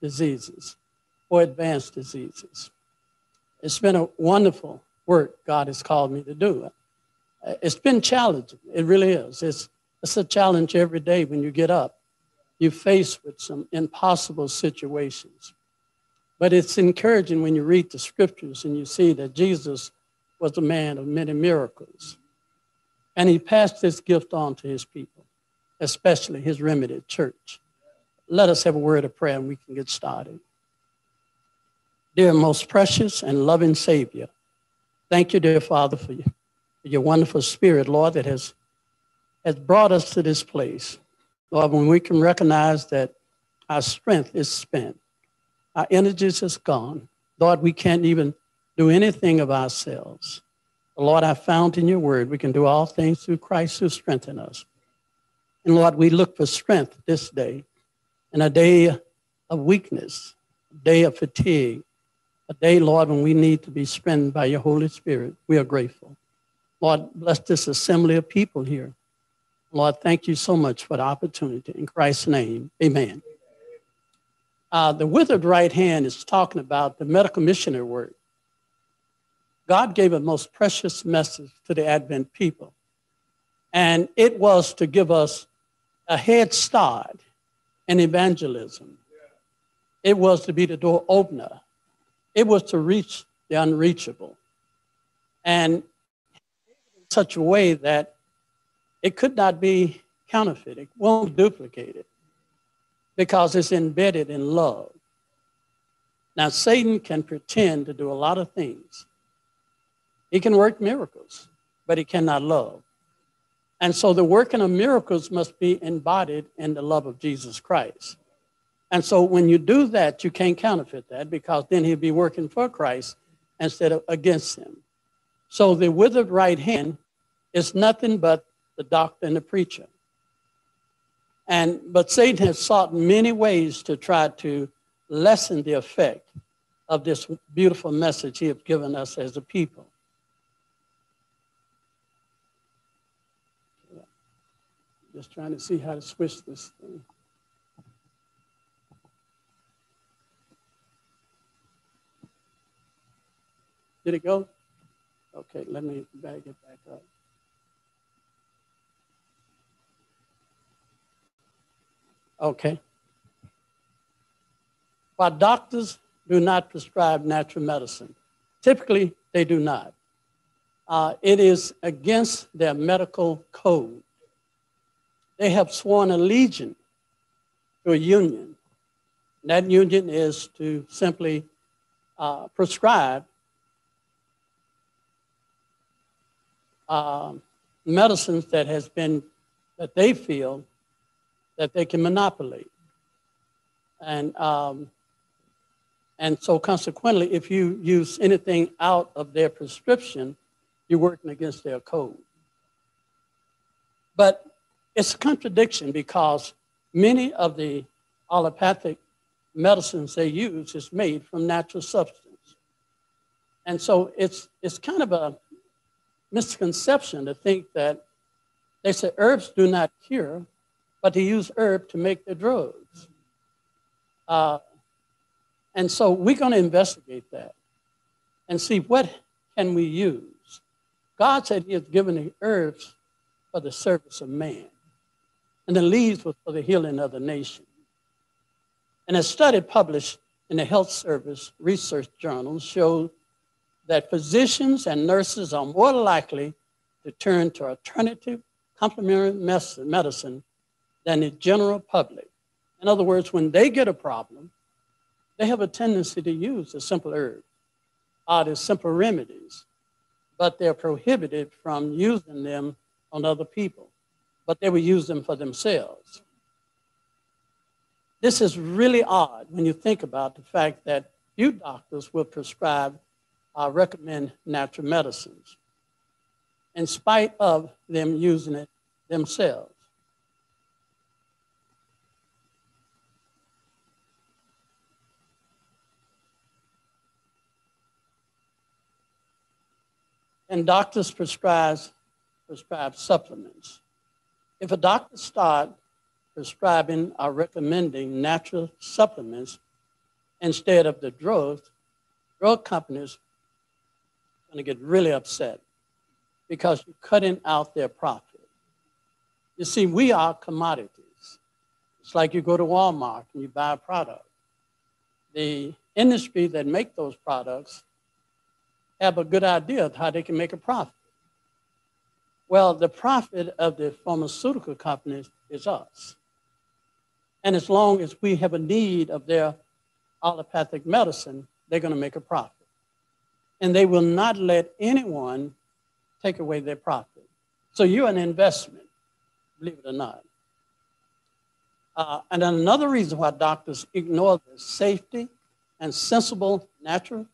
diseases or advanced diseases. It's been a wonderful work God has called me to do. It's been challenging. It really is. It's, it's a challenge every day when you get up. You're faced with some impossible situations. But it's encouraging when you read the scriptures and you see that Jesus was a man of many miracles. And he passed this gift on to his people, especially his remnant church. Let us have a word of prayer and we can get started. Dear most precious and loving Savior, thank you, dear Father, for your, for your wonderful spirit, Lord, that has, has brought us to this place. Lord, when we can recognize that our strength is spent, our energies is gone, Lord, we can't even do anything of ourselves. Lord, I found in your word we can do all things through Christ who strengthens us. And Lord, we look for strength this day in a day of weakness, a day of fatigue, a day, Lord, when we need to be strengthened by your Holy Spirit. We are grateful. Lord, bless this assembly of people here. Lord, thank you so much for the opportunity. In Christ's name, amen. Uh, the withered right hand is talking about the medical missionary work. God gave a most precious message to the Advent people, and it was to give us a head start in evangelism. It was to be the door opener. It was to reach the unreachable. And in such a way that it could not be counterfeited, won't duplicate it, because it's embedded in love. Now, Satan can pretend to do a lot of things, he can work miracles, but he cannot love. And so the working of miracles must be embodied in the love of Jesus Christ. And so when you do that, you can't counterfeit that because then he'll be working for Christ instead of against him. So the withered right hand is nothing but the doctor and the preacher. And but Satan has sought many ways to try to lessen the effect of this beautiful message he has given us as a people. Just trying to see how to switch this thing. Did it go? Okay, let me bag it back up. Okay. While doctors do not prescribe natural medicine, typically they do not. Uh, it is against their medical code they have sworn allegiance to a union. And that union is to simply uh, prescribe uh, medicines that has been that they feel that they can monopolize. And um, and so consequently, if you use anything out of their prescription, you're working against their code. But it's a contradiction because many of the allopathic medicines they use is made from natural substance. And so it's, it's kind of a misconception to think that they say herbs do not cure, but they use herb to make the drugs. Uh, and so we're going to investigate that and see what can we use. God said he has given the herbs for the service of man and the leaves was for the healing of the nation. And a study published in the Health Service Research Journal showed that physicians and nurses are more likely to turn to alternative complementary medicine than the general public. In other words, when they get a problem, they have a tendency to use the simple herbs or the simple remedies, but they're prohibited from using them on other people but they will use them for themselves. This is really odd when you think about the fact that few doctors will prescribe or recommend natural medicines in spite of them using it themselves. And doctors prescribe, prescribe supplements. If a doctor starts prescribing or recommending natural supplements, instead of the drugs, drug companies are going to get really upset because you're cutting out their profit. You see, we are commodities. It's like you go to Walmart and you buy a product. The industry that make those products have a good idea of how they can make a profit. Well, the profit of the pharmaceutical companies is us. And as long as we have a need of their allopathic medicine, they're going to make a profit. And they will not let anyone take away their profit. So you're an investment, believe it or not. Uh, and another reason why doctors ignore the safety and sensible natural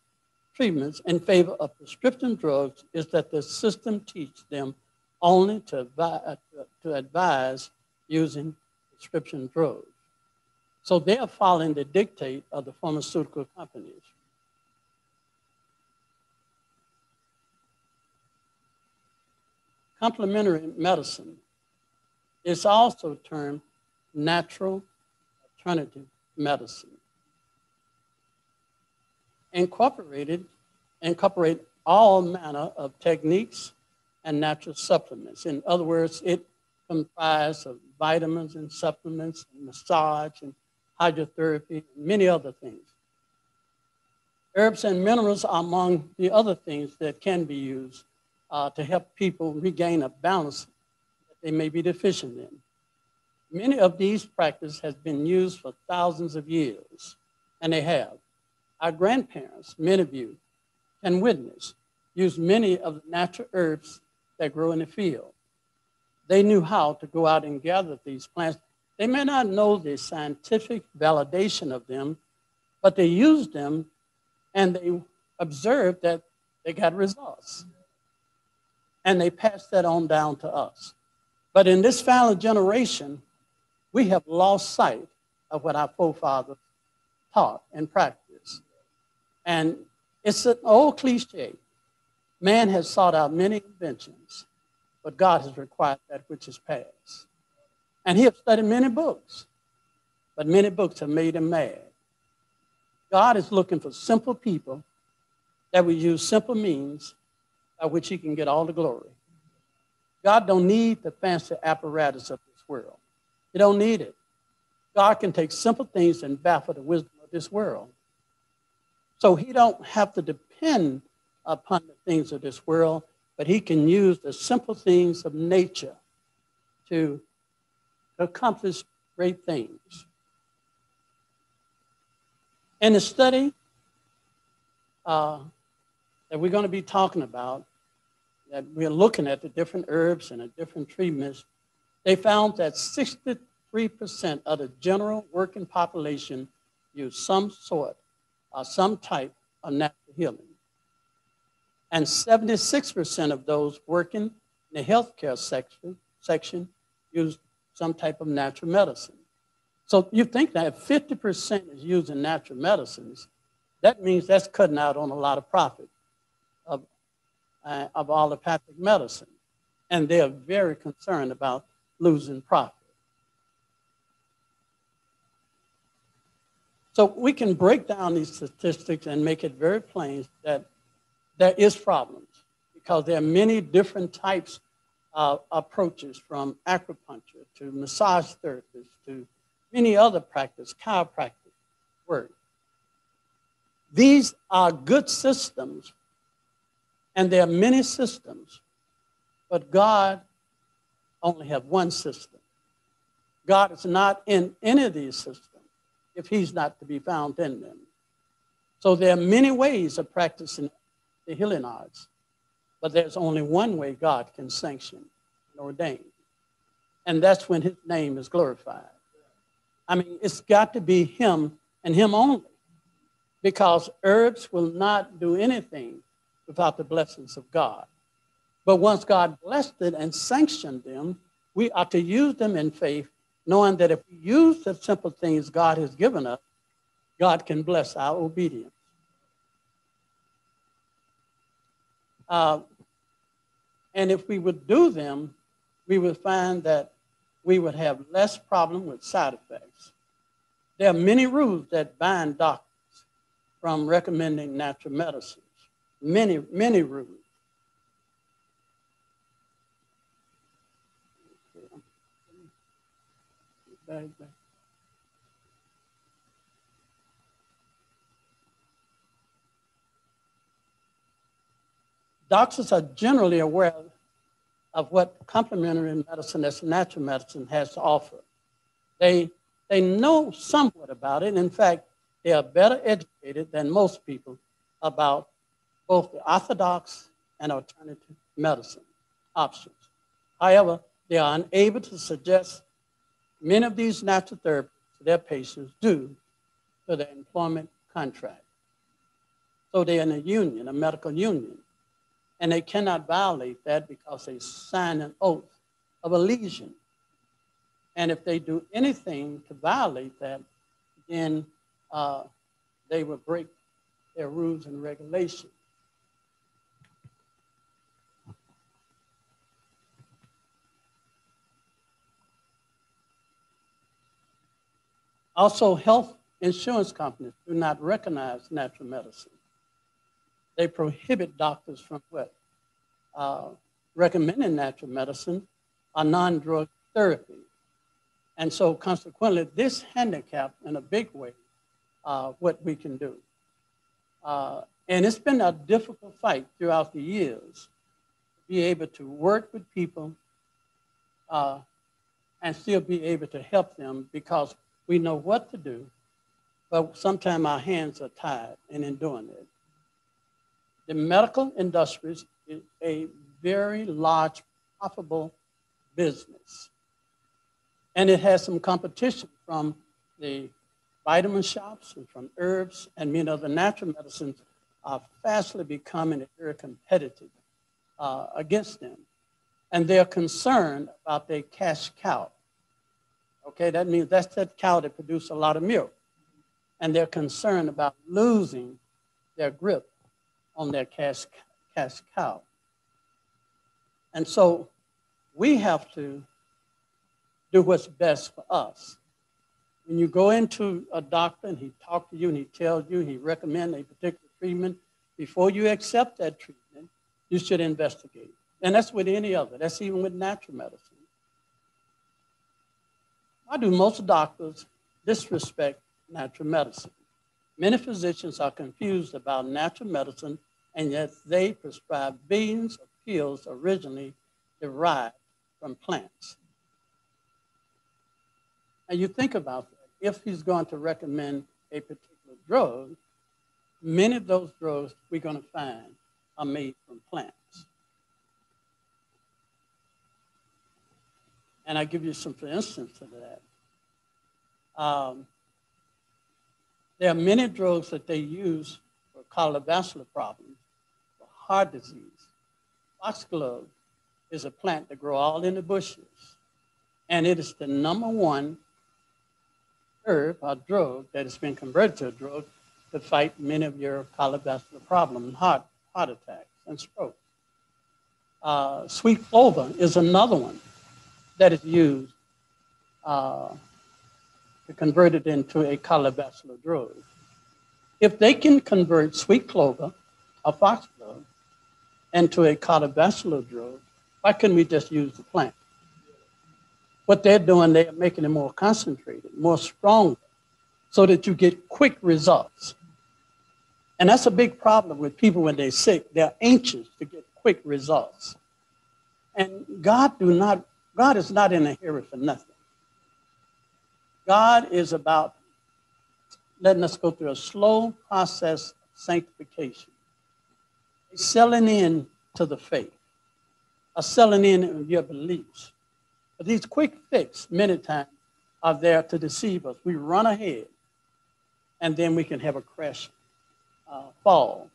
treatments in favor of prescription drugs is that the system teaches them only to, uh, to advise using prescription drugs. So they are following the dictate of the pharmaceutical companies. Complementary medicine is also termed natural alternative medicine. Incorporated, incorporate all manner of techniques and natural supplements. In other words, it comprises of vitamins and supplements and massage and hydrotherapy, and many other things. Herbs and minerals are among the other things that can be used uh, to help people regain a balance that they may be deficient in. Many of these practices have been used for thousands of years, and they have. Our grandparents, many of you, can witness, used many of the natural herbs that grow in the field. They knew how to go out and gather these plants they may not know the scientific validation of them, but they used them and they observed that they got results. And they passed that on down to us. But in this fallen generation, we have lost sight of what our forefathers taught and practiced. And it's an old cliche. Man has sought out many inventions, but God has required that which is past. And he has studied many books, but many books have made him mad. God is looking for simple people that will use simple means by which he can get all the glory. God don't need the fancy apparatus of this world. He don't need it. God can take simple things and baffle the wisdom of this world. So he don't have to depend upon the things of this world, but he can use the simple things of nature to accomplish great things. In the study uh, that we're going to be talking about, that we're looking at the different herbs and the different treatments, they found that 63% of the general working population use some sort or some type of natural healing. And 76% of those working in the healthcare section, section use some type of natural medicine. So you think that if 50% is using natural medicines, that means that's cutting out on a lot of profit of, uh, of allopathic medicine. And they're very concerned about losing profit. So we can break down these statistics and make it very plain that there is problems because there are many different types of approaches from acupuncture to massage therapists to many other practice, chiropractic work. These are good systems, and there are many systems, but God only have one system. God is not in any of these systems if he's not to be found in them. So there are many ways of practicing the arts. But there's only one way God can sanction and ordain, and that's when his name is glorified. I mean, it's got to be him and him only, because herbs will not do anything without the blessings of God. But once God blessed it and sanctioned them, we are to use them in faith, knowing that if we use the simple things God has given us, God can bless our obedience. Uh, and if we would do them, we would find that we would have less problem with side effects. There are many rules that bind doctors. from recommending natural medicines. Many, many roots. Back, back. Doctors are generally aware of what complementary medicine as natural medicine has to offer. They, they know somewhat about it. In fact, they are better educated than most people about both the orthodox and alternative medicine options. However, they are unable to suggest many of these natural therapies to their patients due to their employment contract. So they're in a union, a medical union, and they cannot violate that because they sign an oath of allegiance. And if they do anything to violate that, then uh, they will break their rules and regulations. Also, health insurance companies do not recognize natural medicine they prohibit doctors from what? Uh, recommending natural medicine or non-drug therapy. And so consequently, this handicap in a big way uh, what we can do. Uh, and it's been a difficult fight throughout the years to be able to work with people uh, and still be able to help them because we know what to do, but sometimes our hands are tied and in doing it the medical industry is a very large, profitable business. And it has some competition from the vitamin shops and from herbs and many other natural medicines are fastly becoming very competitive uh, against them. And they're concerned about their cash cow. Okay, that means that's that cow that produces a lot of milk. And they're concerned about losing their grip on their cash, cash cow. And so we have to do what's best for us. When you go into a doctor and he talks to you and he tells you, he recommends a particular treatment, before you accept that treatment, you should investigate. And that's with any other. That's even with natural medicine. Why do most doctors disrespect natural medicine? Many physicians are confused about natural medicine and yet they prescribe billions of pills originally derived from plants. And you think about that. If he's going to recommend a particular drug, many of those drugs we're going to find are made from plants. And I give you some for instance of that. Um, there are many drugs that they use for cardiovascular problems for heart disease. Foxglove is a plant that grows all in the bushes, and it is the number one herb or drug that has been converted to a drug to fight many of your cardiovascular problems, heart, heart attacks, and strokes. Uh, sweet clover is another one that is used uh, to convert it into a cardiovascular drug. If they can convert sweet clover or foxglove into a cardiovascular drug, why couldn't we just use the plant? What they're doing, they're making it more concentrated, more strong, so that you get quick results. And that's a big problem with people when they're sick. They're anxious to get quick results. And God do not, God is not in a hurry for nothing. God is about letting us go through a slow process of sanctification selling in to the faith, or selling in your beliefs. But these quick fix, many times, are there to deceive us. We run ahead, and then we can have a crash uh, fall.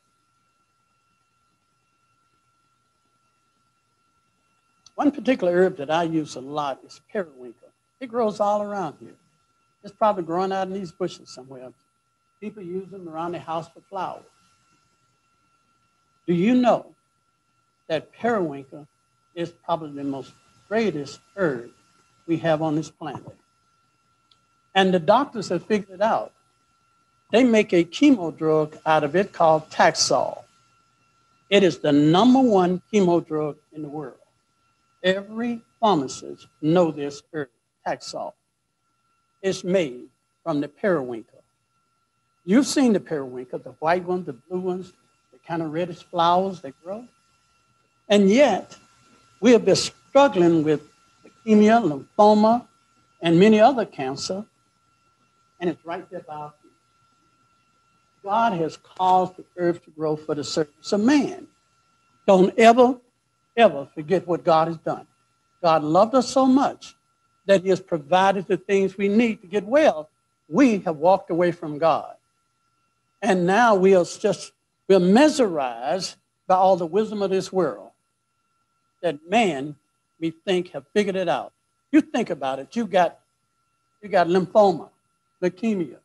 One particular herb that I use a lot is periwinkle. It grows all around here. It's probably growing out in these bushes somewhere. People use them around their house for flowers. Do you know that periwinkle is probably the most greatest herb we have on this planet? And the doctors have figured it out. they make a chemo drug out of it called Taxol. It is the number one chemo drug in the world. Every pharmacist know this herb, Taxol. It's made from the periwinkle. You've seen the periwinkle, the white ones, the blue ones, the kind of reddish flowers that grow. And yet, we have been struggling with leukemia, lymphoma, and many other cancer, and it's right there by our feet. God has caused the earth to grow for the service of man. Don't ever, ever forget what God has done. God loved us so much that He has provided the things we need to get well. We have walked away from God. And now we are just, we're mesmerized by all the wisdom of this world that man, we think, have figured it out. You think about it. You got, you got lymphoma, leukemia.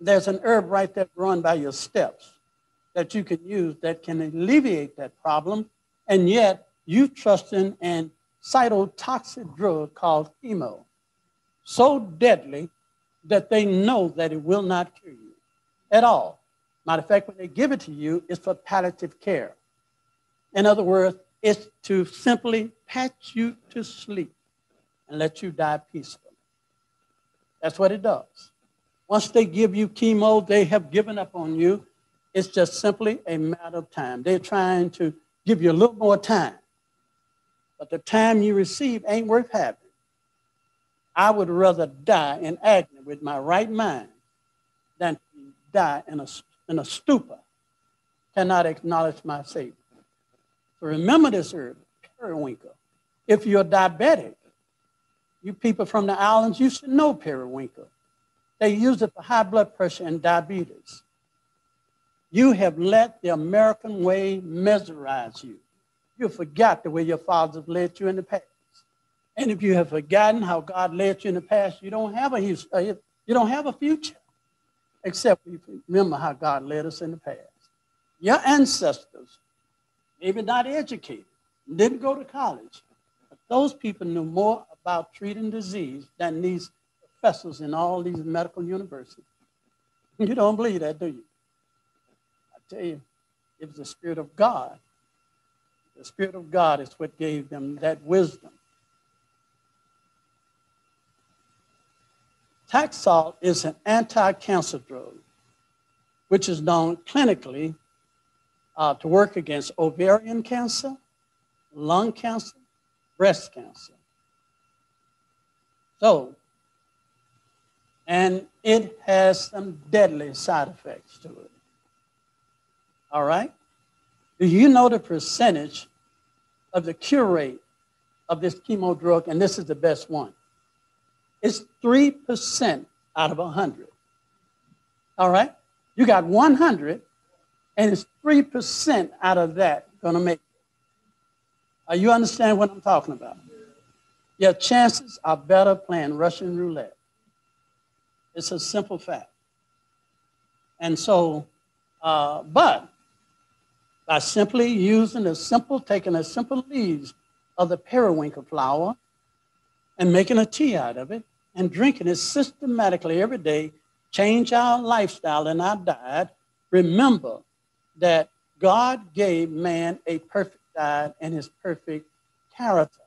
There's an herb right there growing by your steps that you can use that can alleviate that problem, and yet you trust in an cytotoxic drug called chemo, so deadly that they know that it will not cure you at all. Matter of fact, when they give it to you, it's for palliative care. In other words, it's to simply patch you to sleep and let you die peacefully. That's what it does. Once they give you chemo, they have given up on you. It's just simply a matter of time. They're trying to give you a little more time. But the time you receive ain't worth having. I would rather die in agony with my right mind than die in a, in a stupor, cannot acknowledge my Savior. So remember this herb, periwinkle. If you're diabetic, you people from the islands, you should know periwinkle. They use it for high blood pressure and diabetes. You have let the American way mesmerize you. You forgot the way your fathers have led you in the past. And if you have forgotten how God led you in the past, you don't have a, uh, you don't have a future, except you remember how God led us in the past. Your ancestors, maybe not educated, didn't go to college, but those people knew more about treating disease than these professors in all these medical universities. You don't believe that, do you? I tell you, it was the Spirit of God. The Spirit of God is what gave them that wisdom. Taxol is an anti-cancer drug, which is known clinically uh, to work against ovarian cancer, lung cancer, breast cancer. So, and it has some deadly side effects to it. All right? Do you know the percentage of the cure rate of this chemo drug? And this is the best one. It's 3% out of 100. All right? You got 100, and it's 3% out of that going to make it. You understand what I'm talking about? Your chances are better playing Russian roulette. It's a simple fact. And so, uh, but by simply using a simple, taking a simple leaves of the periwinkle flower and making a tea out of it and drinking it systematically every day, change our lifestyle and our diet. Remember that God gave man a perfect diet and his perfect character.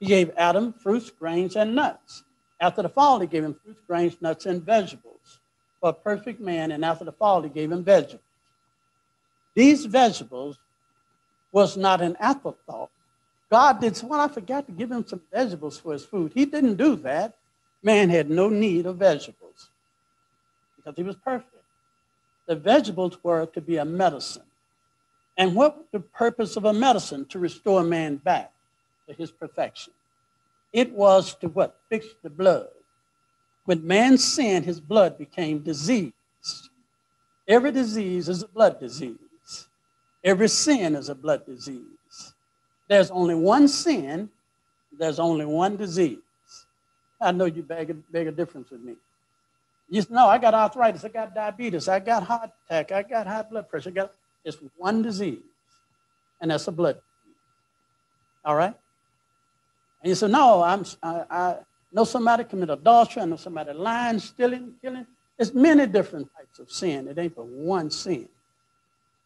He gave Adam fruits, grains, and nuts. After the fall, he gave him fruits, grains, nuts, and vegetables for a perfect man. And after the fall, he gave him vegetables. These vegetables was not an afterthought. God did, well, I forgot to give him some vegetables for his food. He didn't do that. Man had no need of vegetables because he was perfect. The vegetables were to be a medicine. And what was the purpose of a medicine? To restore man back to his perfection. It was to what? Fix the blood. When man sinned, his blood became diseased. Every disease is a blood disease. Every sin is a blood disease. There's only one sin, there's only one disease. I know you beg a, beg a difference with me. You say, no, I got arthritis, I got diabetes, I got heart attack, I got high blood pressure. I got, it's one disease, and that's a blood disease. All right? And you say, no, I'm, I, I know somebody commit adultery, I know somebody lying, stealing, killing. There's many different types of sin. It ain't but one sin,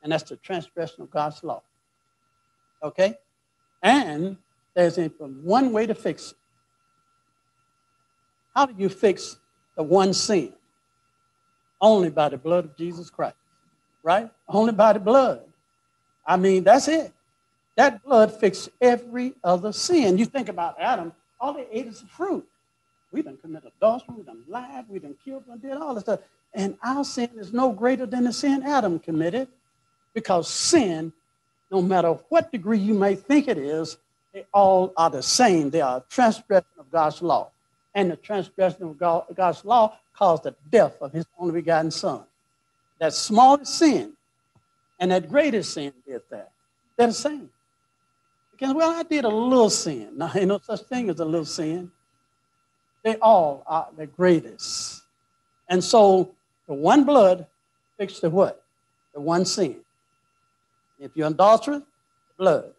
and that's the transgression of God's law. Okay? And there's one way to fix it. How do you fix the one sin? Only by the blood of Jesus Christ, right? Only by the blood. I mean, that's it. That blood fixed every other sin. You think about Adam, all they ate is the fruit. We done committed adultery, we done lied, we done killed, we did all this stuff. And our sin is no greater than the sin Adam committed because sin, no matter what degree you may think it is, they all are the same. They are a transgression of God's law. And the transgression of God's law caused the death of his only begotten son. That smallest sin and that greatest sin did that. They're the same. Because, well, I did a little sin. Now, ain't no such thing as a little sin. They all are the greatest. And so the one blood fixed the what? The one sin. If you're adulterous, blood.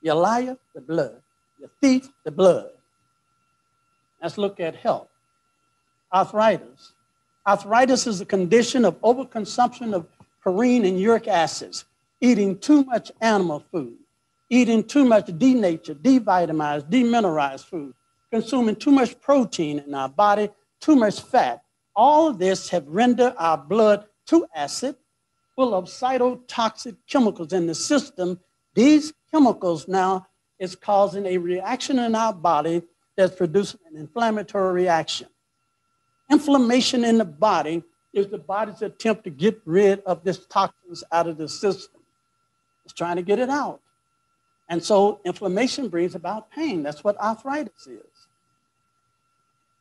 You're a liar, the blood. You're a thief, the blood. Let's look at health. Arthritis. Arthritis is a condition of overconsumption of purine and uric acids, eating too much animal food, eating too much denatured, devitamized, demineralized food, consuming too much protein in our body, too much fat. All of this have rendered our blood too acid, full of cytotoxic chemicals in the system. These chemicals now is causing a reaction in our body that's producing an inflammatory reaction. Inflammation in the body is the body's attempt to get rid of this toxins out of the system. It's trying to get it out. And so inflammation brings about pain. That's what arthritis is.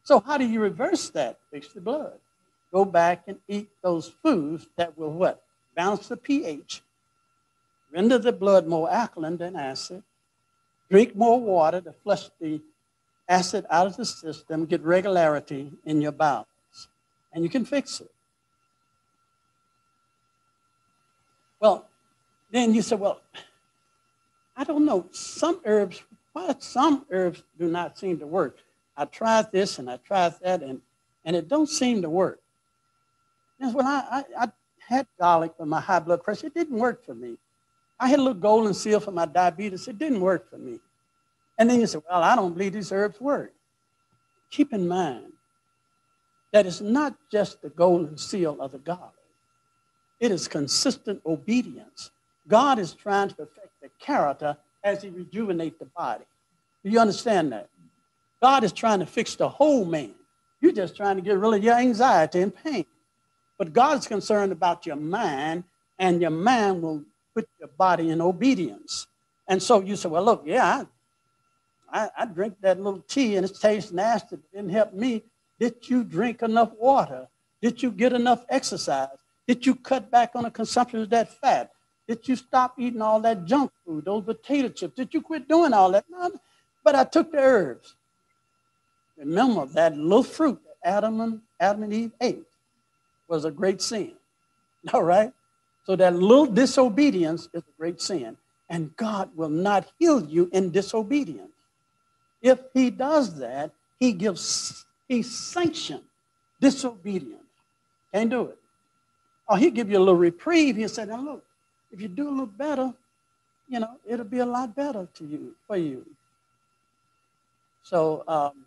So how do you reverse that? Fix the blood. Go back and eat those foods that will what? Balance the pH render the blood more alkaline than acid, drink more water to flush the acid out of the system, get regularity in your bowels, and you can fix it. Well, then you say, well, I don't know, some herbs, why some herbs do not seem to work. I tried this and I tried that, and, and it don't seem to work. Yes, well, I, I, I had garlic for my high blood pressure. It didn't work for me. I had a little golden seal for my diabetes. It didn't work for me. And then you say, well, I don't believe these herbs work. Keep in mind that it's not just the golden seal of the God. It is consistent obedience. God is trying to perfect the character as he rejuvenates the body. Do you understand that? God is trying to fix the whole man. You're just trying to get rid of your anxiety and pain. But God's concerned about your mind, and your mind will put your body in obedience. And so you say, well, look, yeah, I, I, I drink that little tea and it tastes nasty. It didn't help me. Did you drink enough water? Did you get enough exercise? Did you cut back on the consumption of that fat? Did you stop eating all that junk food, those potato chips? Did you quit doing all that? No, but I took the herbs. Remember that little fruit that Adam and, Adam and Eve ate was a great sin. All right? So that little disobedience is a great sin. And God will not heal you in disobedience. If he does that, he gives, he sanctions disobedience. Can't do it. Or he'll give you a little reprieve. He'll say, now look, if you do a little better, you know, it'll be a lot better to you, for you. So um,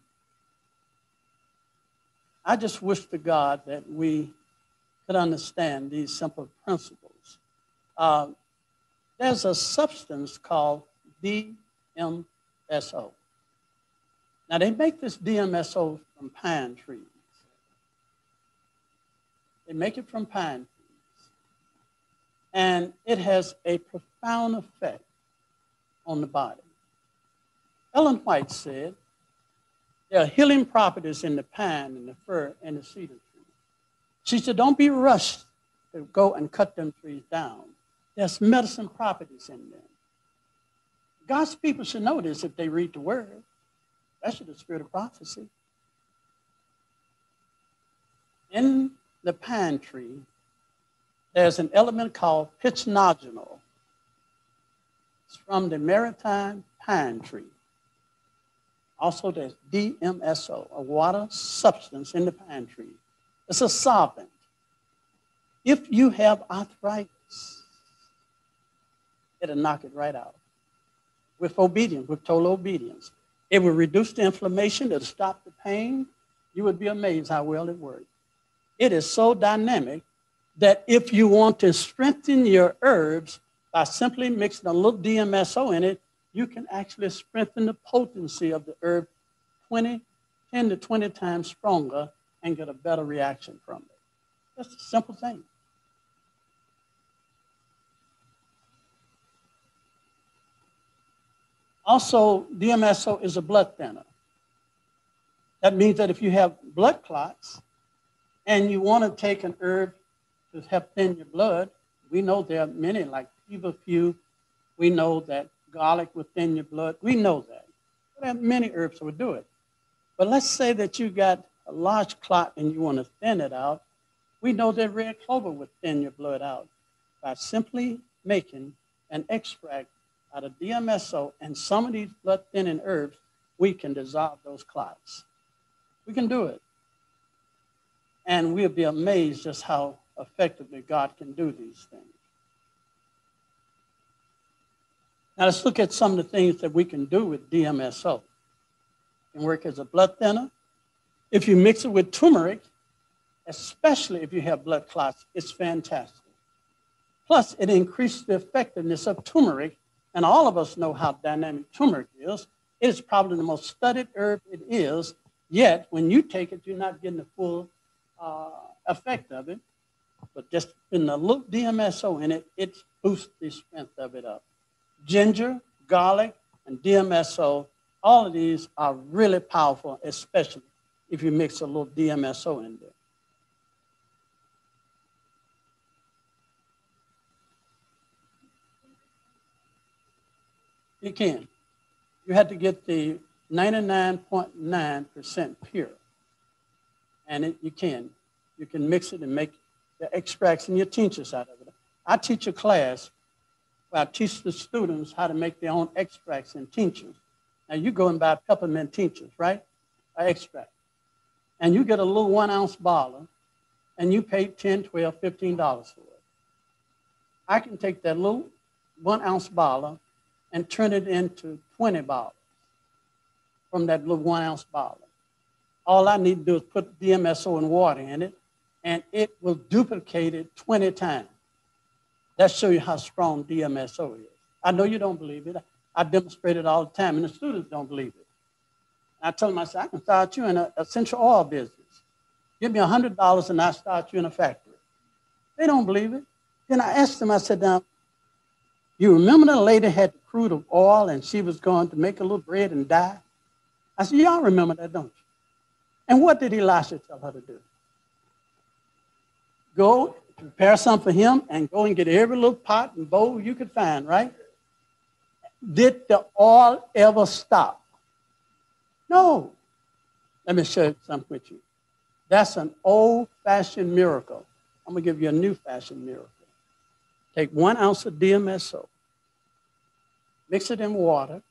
I just wish to God that we could understand these simple principles. Uh, there's a substance called DMSO. Now, they make this DMSO from pine trees. They make it from pine trees. And it has a profound effect on the body. Ellen White said, there are healing properties in the pine and the fir and the cedar. She said, don't be rushed to go and cut them trees down. There's medicine properties in them. God's people should know this if they read the word, especially the spirit of prophecy. In the pine tree, there's an element called pycnogenol. It's from the maritime pine tree. Also, there's DMSO, a water substance in the pine tree. It's a solvent. If you have arthritis, it'll knock it right out. With obedience, with total obedience. It will reduce the inflammation, it'll stop the pain. You would be amazed how well it works. It is so dynamic that if you want to strengthen your herbs by simply mixing a little DMSO in it, you can actually strengthen the potency of the herb 20, 10 to 20 times stronger and get a better reaction from it. That's a simple thing. Also, DMSO is a blood thinner. That means that if you have blood clots and you want to take an herb to help thin your blood, we know there are many like feverfew. We know that garlic will thin your blood. We know that. There are many herbs that will do it. But let's say that you got a large clot and you want to thin it out. We know that red clover would thin your blood out by simply making an extract out of DMSO and some of these blood thinning herbs, we can dissolve those clots. We can do it. And we'll be amazed just how effectively God can do these things. Now let's look at some of the things that we can do with DMSO. It can work as a blood thinner. If you mix it with turmeric, especially if you have blood clots, it's fantastic. Plus, it increases the effectiveness of turmeric, and all of us know how dynamic turmeric is. It is probably the most studied herb it is, yet when you take it, you're not getting the full uh, effect of it. But just in the little DMSO in it, it boosts the strength of it up ginger, garlic, and DMSO. All of these are really powerful, especially if you mix a little DMSO in there. You can. You have to get the 99.9% pure. And it, you can. You can mix it and make the extracts and your tinctures out of it. I teach a class where I teach the students how to make their own extracts and tinctures. Now you go and buy peppermint tinctures, right? Or extract. And you get a little one ounce bottle and you pay 10, 12, 15 dollars for it. I can take that little one ounce bottle and turn it into 20 bottles from that little one ounce bottle. All I need to do is put DMSO and water in it, and it will duplicate it 20 times. That shows you how strong DMSO is. I know you don't believe it. I demonstrate it all the time, and the students don't believe it. I tell them, I said, I can start you in an essential oil business. Give me $100 and I'll start you in a factory. They don't believe it. Then I asked them, I said, now, you remember the lady had the crude of oil and she was going to make a little bread and die? I said, y'all remember that, don't you? And what did Elisha tell her to do? Go prepare some for him and go and get every little pot and bowl you could find, right? Did the oil ever stop? No. Let me you something with you. That's an old fashioned miracle. I'm going to give you a new fashioned miracle. Take one ounce of DMSO, mix it in water.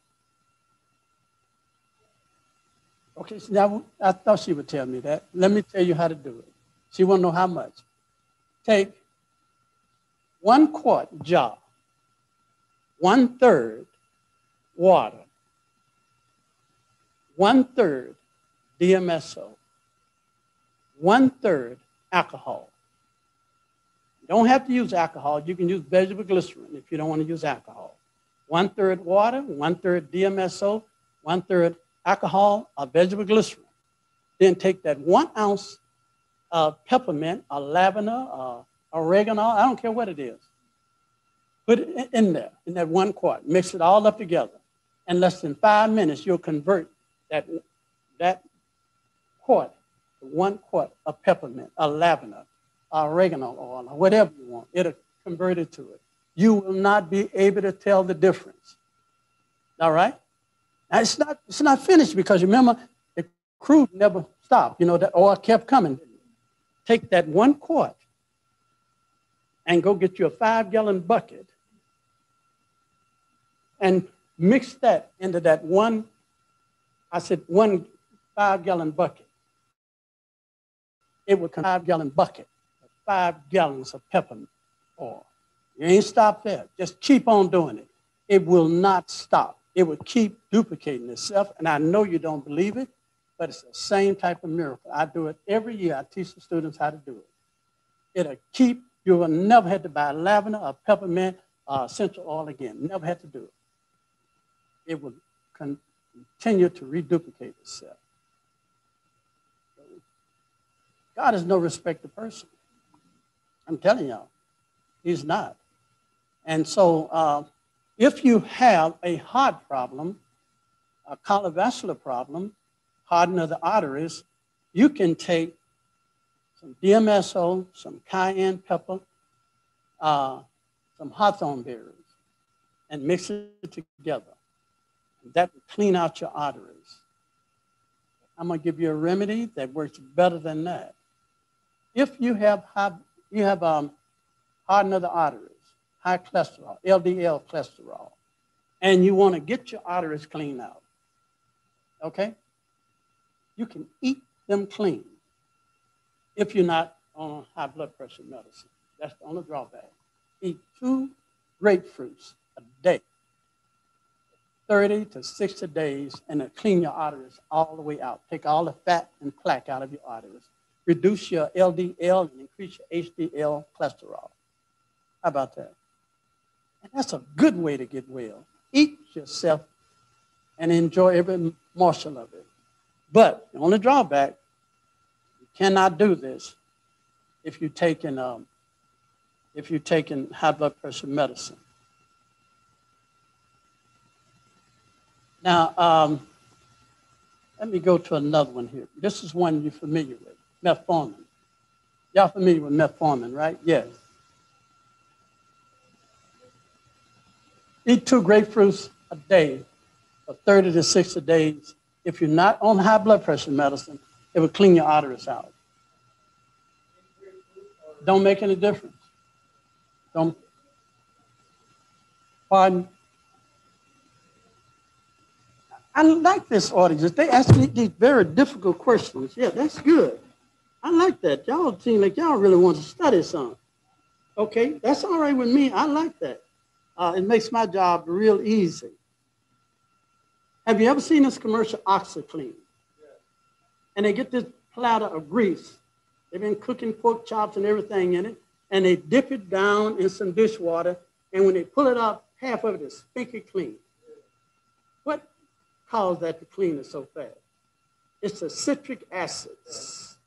Okay, so now I thought she would tell me that. Let me tell you how to do it. She won't know how much take one quart jar, one third water, one third DMSO, one third alcohol. You don't have to use alcohol. You can use vegetable glycerin if you don't want to use alcohol. One third water, one third DMSO, one third alcohol or vegetable glycerin. Then take that one ounce of peppermint or lavender or oregano, I don't care what it is. Put it in there, in that one quart. Mix it all up together. In less than five minutes, you'll convert that, that quart one quart of peppermint or lavender or oregano oil or whatever you want. It'll convert it to it. You will not be able to tell the difference. All right? Now, it's not, it's not finished because remember, the crude never stopped. You know, that oil kept coming take that one quart and go get you a five gallon bucket and mix that into that one, I said, one five gallon bucket. it would come five gallon bucket, five gallons of peppermint oil. You ain't stop there. Just keep on doing it. It will not stop. It will keep duplicating itself. And I know you don't believe it, but it's the same type of miracle. I do it every year. I teach the students how to do it. It'll keep, you will never have to buy lavender or peppermint or essential oil again. Never have to do it. It will continue to reduplicate itself. God is no respecter person. I'm telling y'all, He's not. And so, uh, if you have a heart problem, a cardiovascular problem, hardening of the arteries, you can take some DMSO, some cayenne pepper, uh, some hawthorn berries, and mix it together. That will clean out your arteries. I'm going to give you a remedy that works better than that. If you have high, you have um, hardening of the arteries, high cholesterol, LDL cholesterol, and you want to get your arteries cleaned out, okay? You can eat them clean if you're not on high blood pressure medicine. That's the only drawback. Eat two grapefruits a day, 30 to 60 days, and it'll clean your arteries all the way out. Take all the fat and plaque out of your arteries. Reduce your LDL and increase your HDL cholesterol. How about that? And that's a good way to get well. Eat yourself and enjoy every morsel of it. But the only drawback, you cannot do this if you're taking um, if you're taking high blood pressure medicine. Now, um, let me go to another one here. This is one you're familiar with, metformin. Y'all familiar with metformin, right? Yes. Eat two grapefruits a day for 30 to 60 days. If you're not on high blood pressure medicine, it will clean your arteries out. Don't make any difference. Don't. Pardon? I like this audience. They ask me these very difficult questions. Yeah, that's good. I like that. Y'all seem like y'all really want to study something. Okay, that's all right with me. I like that. Uh, it makes my job real easy. Have you ever seen this commercial OxiClean? And they get this platter of grease. They've been cooking pork chops and everything in it, and they dip it down in some dishwater, and when they pull it up, half of it is stinky clean. Caused that to clean it so fast? It's the citric acids.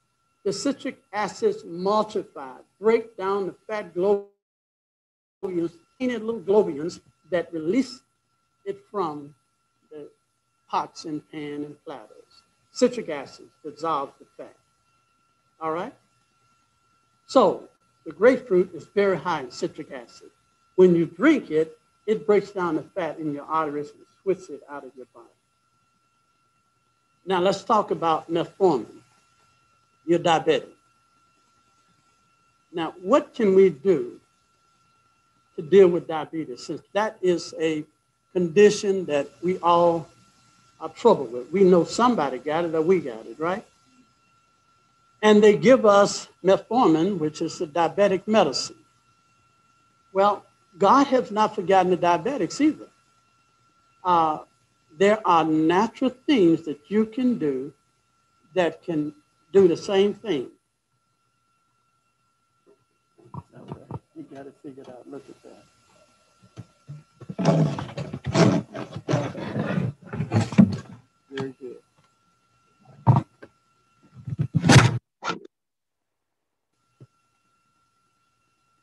The citric acids multiply, break down the fat globules tiny little globules that release it from the pots and pan and platters. Citric acid dissolves the fat. All right? So the grapefruit is very high in citric acid. When you drink it, it breaks down the fat in your arteries and switches it out of your body. Now let's talk about metformin. You're diabetic. Now, what can we do to deal with diabetes, since that is a condition that we all are troubled with. We know somebody got it or we got it, right? And they give us metformin, which is a diabetic medicine. Well, God has not forgotten the diabetics either. Uh, there are natural things that you can do that can do the same thing. Okay. You got it figured out. Look at that. very good.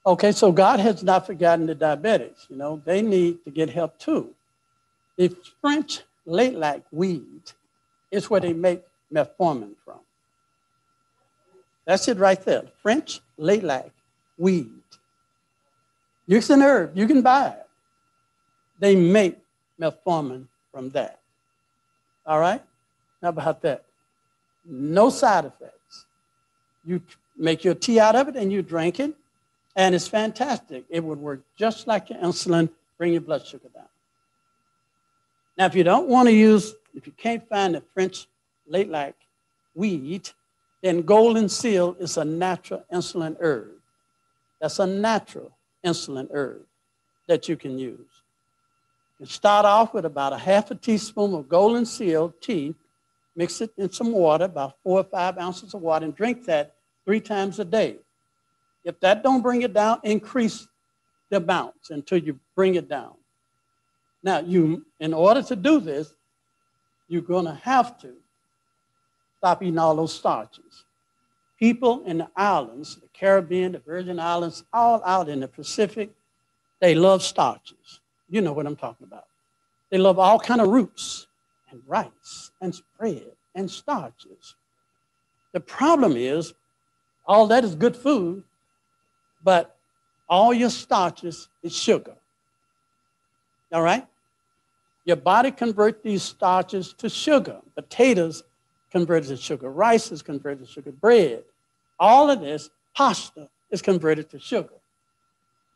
Okay, so God has not forgotten the diabetics. You know, they need to get help too. The French lilac weed is where they make metformin from. That's it right there. French lilac weed. It's an herb. You can buy it. They make metformin from that. All right? How about that? No side effects. You make your tea out of it and you drink it, and it's fantastic. It would work just like your insulin, bring your blood sugar down. Now, if you don't want to use, if you can't find the French lilac weed, then golden seal is a natural insulin herb. That's a natural insulin herb that you can use. You start off with about a half a teaspoon of golden seal tea, mix it in some water, about four or five ounces of water, and drink that three times a day. If that don't bring it down, increase the amounts until you bring it down. Now, you, in order to do this, you're going to have to stop eating all those starches. People in the islands, the Caribbean, the Virgin Islands, all out in the Pacific, they love starches. You know what I'm talking about. They love all kind of roots and rice and bread and starches. The problem is, all that is good food, but all your starches is sugar. All right? Your body converts these starches to sugar. Potatoes converted to sugar. Rice is converted to sugar. Bread. All of this, pasta, is converted to sugar.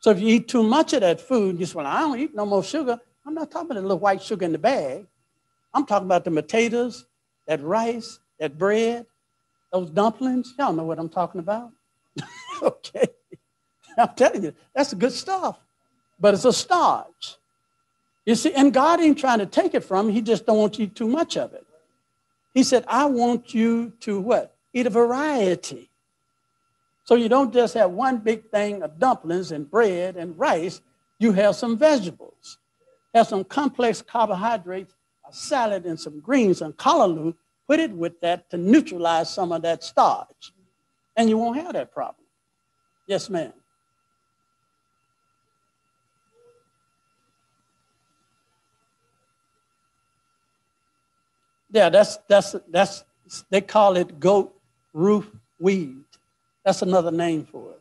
So if you eat too much of that food, you say, well, I don't eat no more sugar. I'm not talking about the little white sugar in the bag. I'm talking about the potatoes, that rice, that bread, those dumplings. Y'all know what I'm talking about. okay. I'm telling you, that's good stuff. But it's a starch. You see, and God ain't trying to take it from you. He just don't want you too much of it. He said, I want you to what? Eat a variety. So you don't just have one big thing of dumplings and bread and rice. You have some vegetables, have some complex carbohydrates, a salad and some greens and callaloo. Put it with that to neutralize some of that starch. And you won't have that problem. Yes, ma'am. Yeah, that's that's that's they call it goat roof weed. That's another name for it.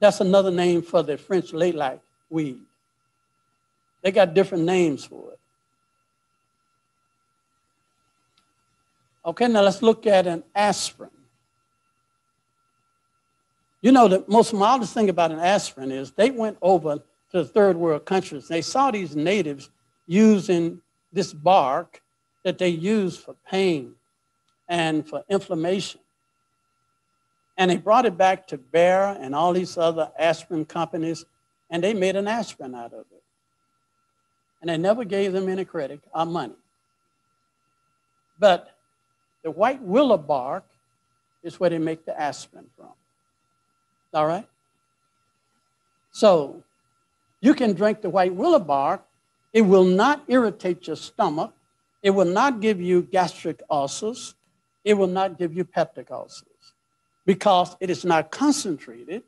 That's another name for the French lilac weed. They got different names for it. Okay, now let's look at an aspirin. You know, the most mildest thing about an aspirin is they went over to the third world countries. They saw these natives using this bark that they use for pain and for inflammation. And they brought it back to Bayer and all these other aspirin companies, and they made an aspirin out of it. And they never gave them any credit or money. But the white willow bark is where they make the aspirin from. All right? So you can drink the white willow bark. It will not irritate your stomach. It will not give you gastric ulcers. It will not give you peptic ulcers because it is not concentrated.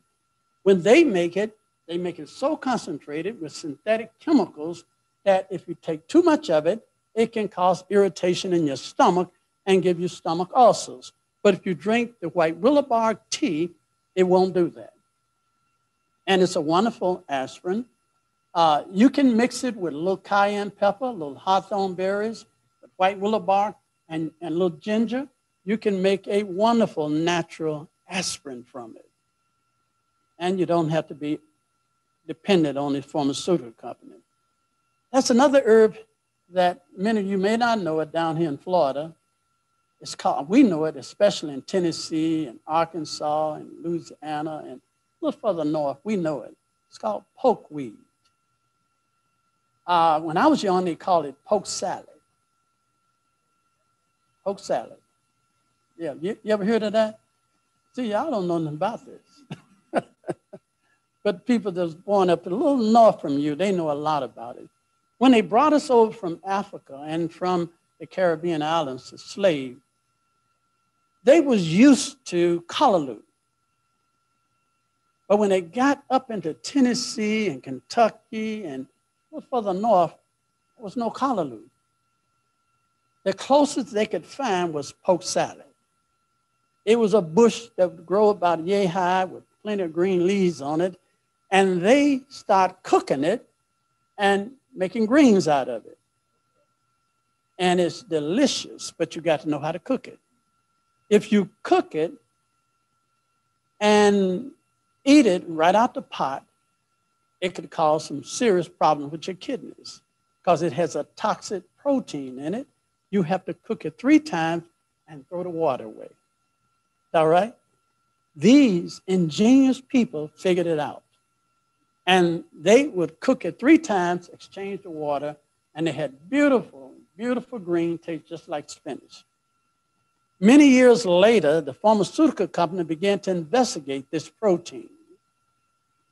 When they make it, they make it so concentrated with synthetic chemicals that if you take too much of it, it can cause irritation in your stomach and give you stomach ulcers. But if you drink the white willow bark tea, it won't do that. And it's a wonderful aspirin. Uh, you can mix it with a little cayenne pepper, little hawthorn berries, white willow bark, and, and a little ginger, you can make a wonderful natural aspirin from it. And you don't have to be dependent on the pharmaceutical company. That's another herb that many of you may not know it down here in Florida. It's called, we know it, especially in Tennessee and Arkansas and Louisiana and a little further north, we know it. It's called pokeweed. Uh, when I was young, they called it poke salad poke salad. Yeah, you, you ever heard of that? See, y'all don't know nothing about this. but people that's born up a little north from you, they know a lot about it. When they brought us over from Africa and from the Caribbean islands to slave, they was used to callaloo. But when they got up into Tennessee and Kentucky and further north, there was no callaloo. The closest they could find was poke salad. It was a bush that would grow about yay high with plenty of green leaves on it. And they start cooking it and making greens out of it. And it's delicious, but you got to know how to cook it. If you cook it and eat it right out the pot, it could cause some serious problems with your kidneys because it has a toxic protein in it you have to cook it three times and throw the water away. All right? These ingenious people figured it out. And they would cook it three times, exchange the water, and they had beautiful, beautiful green taste, just like spinach. Many years later, the pharmaceutical company began to investigate this protein.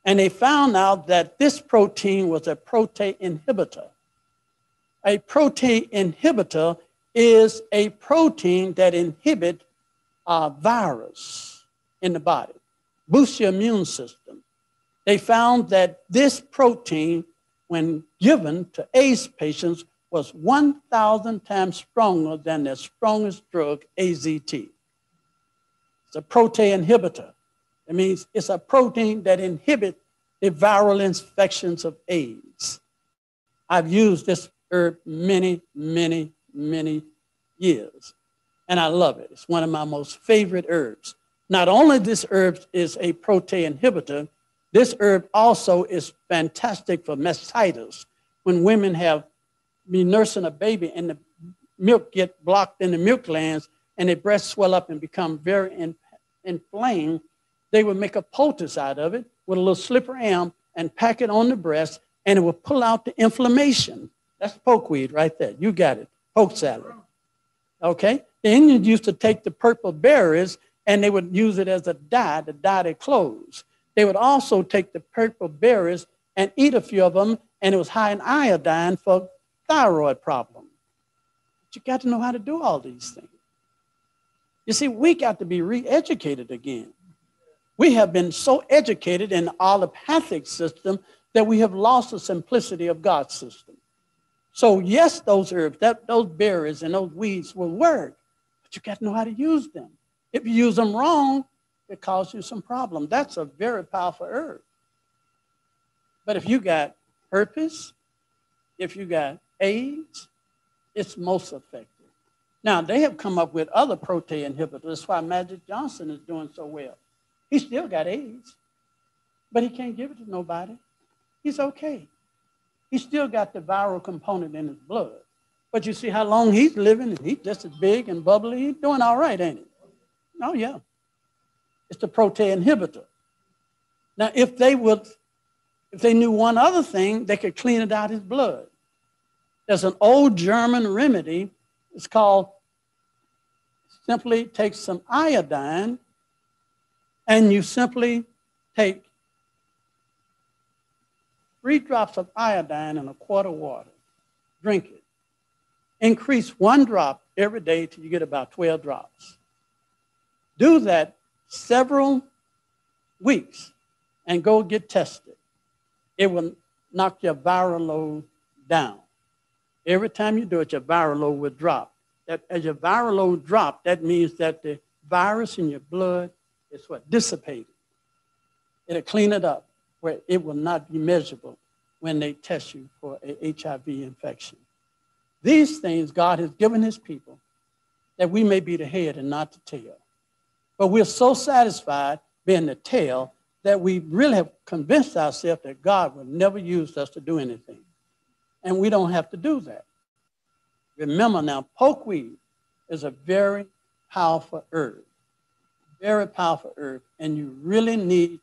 And they found out that this protein was a protein inhibitor. A protein inhibitor is a protein that inhibits a uh, virus in the body, boosts your immune system. They found that this protein, when given to AIDS patients, was 1,000 times stronger than the strongest drug, AZT. It's a protein inhibitor. It means it's a protein that inhibits the viral infections of AIDS. I've used this herb many, many, many years, and I love it. It's one of my most favorite herbs. Not only this herb is a protein inhibitor, this herb also is fantastic for mastitis. When women have been nursing a baby and the milk get blocked in the milk glands and the breasts swell up and become very in, inflamed, they would make a poultice out of it with a little slipper elm and pack it on the breast and it would pull out the inflammation. That's pokeweed right there. You got it. Poke salad. Okay? The Indians used to take the purple berries and they would use it as a dye to dye their clothes. They would also take the purple berries and eat a few of them, and it was high in iodine for thyroid problem. But you got to know how to do all these things. You see, we got to be re educated again. We have been so educated in the allopathic system that we have lost the simplicity of God's system. So, yes, those herbs, that, those berries, and those weeds will work, but you got to know how to use them. If you use them wrong, it causes you some problem. That's a very powerful herb. But if you got herpes, if you got AIDS, it's most effective. Now, they have come up with other protein inhibitors. That's why Magic Johnson is doing so well. He still got AIDS, but he can't give it to nobody. He's okay. He still got the viral component in his blood. But you see how long he's living, and he's just as big and bubbly. He's doing all right, ain't he? Oh, yeah. It's the protein inhibitor. Now, if they would, if they knew one other thing, they could clean it out his blood. There's an old German remedy. It's called simply take some iodine and you simply take three drops of iodine in a quart of water. Drink it. Increase one drop every day till you get about 12 drops. Do that several weeks and go get tested. It will knock your viral load down. Every time you do it, your viral load will drop. That, as your viral load drop, that means that the virus in your blood is what? Dissipated. It'll clean it up where it will not be measurable when they test you for a HIV infection. These things God has given his people that we may be the head and not the tail. But we're so satisfied being the tail that we really have convinced ourselves that God will never use us to do anything and we don't have to do that. Remember now, pokeweed is a very powerful herb, very powerful herb, and you really need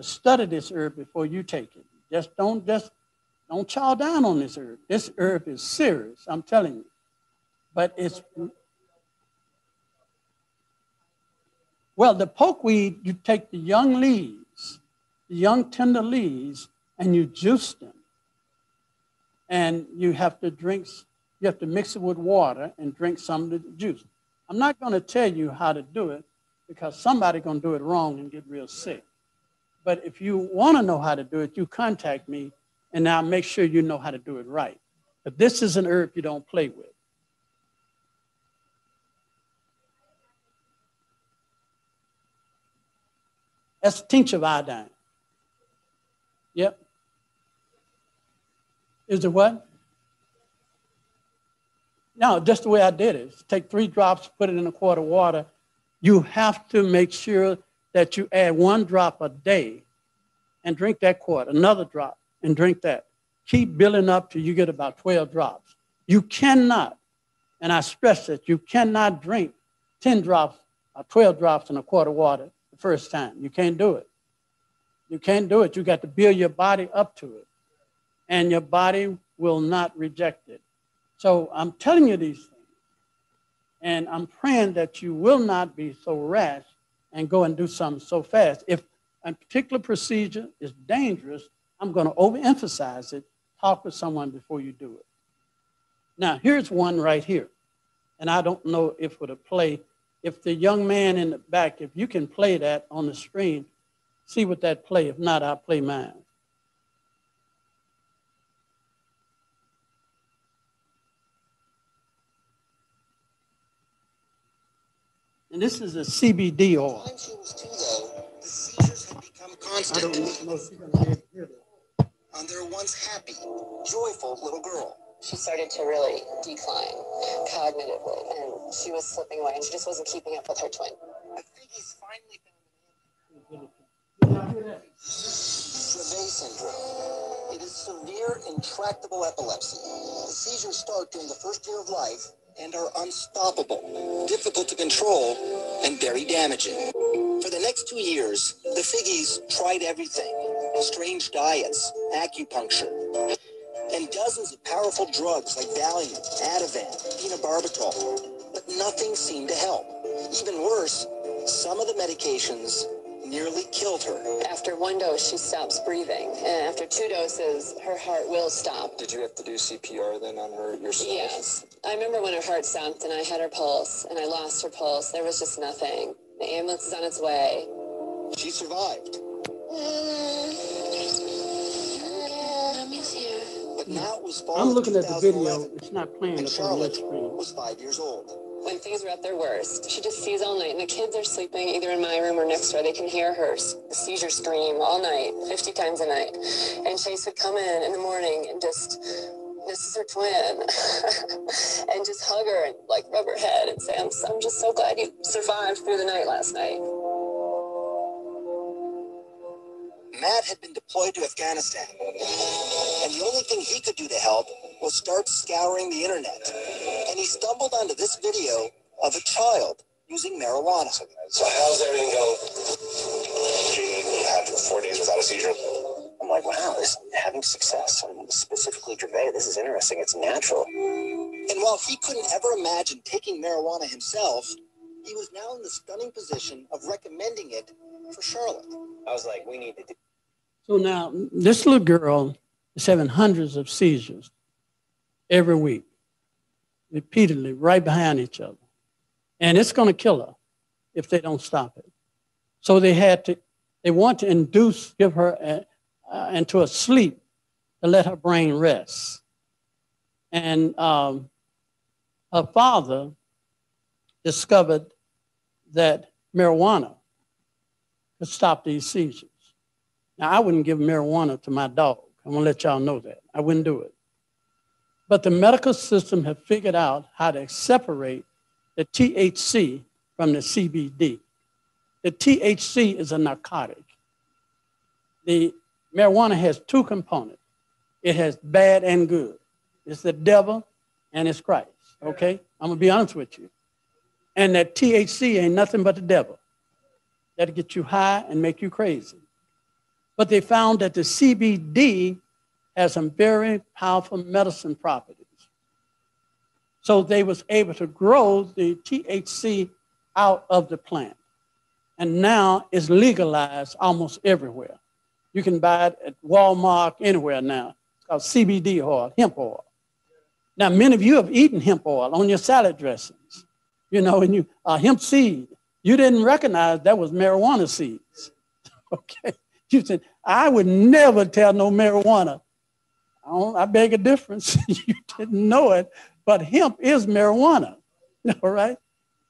to study this herb before you take it. Just don't just don't chow down on this herb. This herb is serious, I'm telling you. But it's well, the pokeweed, you take the young leaves, the young tender leaves, and you juice them and you have to drink, you have to mix it with water and drink some of the juice. I'm not going to tell you how to do it because somebody's going to do it wrong and get real sick. But if you want to know how to do it, you contact me and I'll make sure you know how to do it right. But this is an herb you don't play with. That's tincture of iodine. Yep. Is it what? No, just the way I did it. Take three drops, put it in a quart of water. You have to make sure that you add one drop a day and drink that quart, another drop and drink that. Keep building up till you get about 12 drops. You cannot, and I stress that you cannot drink 10 drops or 12 drops in a quart of water the first time. You can't do it. You can't do it. You got to build your body up to it. And your body will not reject it. So I'm telling you these things. And I'm praying that you will not be so rash and go and do something so fast. If a particular procedure is dangerous, I'm going to overemphasize it. Talk with someone before you do it. Now, here's one right here. And I don't know if it'll play. If the young man in the back, if you can play that on the screen, see what that play. If not, I'll play mine. And this is a CBD oil. I don't know if you're going to hear. On their once happy, joyful little girl. She started to really decline cognitively, and she was slipping away, and she just wasn't keeping up with her twin. I think he's finally found Dravet syndrome. It is severe, intractable epilepsy. The seizures start during the first year of life and are unstoppable, difficult to control, and very damaging. For the next two years, the Figis tried everything strange diets, acupuncture, and dozens of powerful drugs like Valium, Ativan, phenobarbital, but nothing seemed to help. Even worse, some of the medications nearly killed her. After one dose, she stops breathing. And after two doses, her heart will stop. Did you have to do CPR then on her yourself? Yes. I remember when her heart stopped and I had her pulse and I lost her pulse. There was just nothing. The ambulance is on its way. She survived. But now it was fall I'm looking at the video. It's not playing. And Charlotte was five years old when things were at their worst. She just sees all night, and the kids are sleeping either in my room or next door. They can hear her seizure scream all night, 50 times a night. And Chase would come in in the morning and just, this is her twin, and just hug her and like rub her head and say, I'm, I'm just so glad you survived through the night last night. Matt had been deployed to Afghanistan, and the only thing he could do to help was start scouring the internet. And he stumbled onto this video of a child using marijuana. So how's everything going? She had four days without a seizure. I'm like, wow, this having success, and specifically Dravet, this is interesting. It's natural. And while he couldn't ever imagine taking marijuana himself, he was now in the stunning position of recommending it for Charlotte. I was like, we need to do so now this little girl is having hundreds of seizures every week, repeatedly, right behind each other. And it's going to kill her if they don't stop it. So they had to, they want to induce, give her a, uh, into a sleep to let her brain rest. And um, her father discovered that marijuana could stop these seizures. Now, I wouldn't give marijuana to my dog. I'm going to let y'all know that. I wouldn't do it. But the medical system have figured out how to separate the THC from the CBD. The THC is a narcotic. The marijuana has two components. It has bad and good. It's the devil and it's Christ. Okay? I'm gonna be honest with you. And that THC ain't nothing but the devil. That'll get you high and make you crazy. But they found that the CBD has some very powerful medicine properties. So they was able to grow the THC out of the plant. And now it's legalized almost everywhere. You can buy it at Walmart, anywhere now. It's called CBD oil, hemp oil. Now, many of you have eaten hemp oil on your salad dressings, you know, and you uh, hemp seed. You didn't recognize that was marijuana seeds. okay. You said, I would never tell no marijuana. I, I beg a difference. you didn't know it, but hemp is marijuana, all right?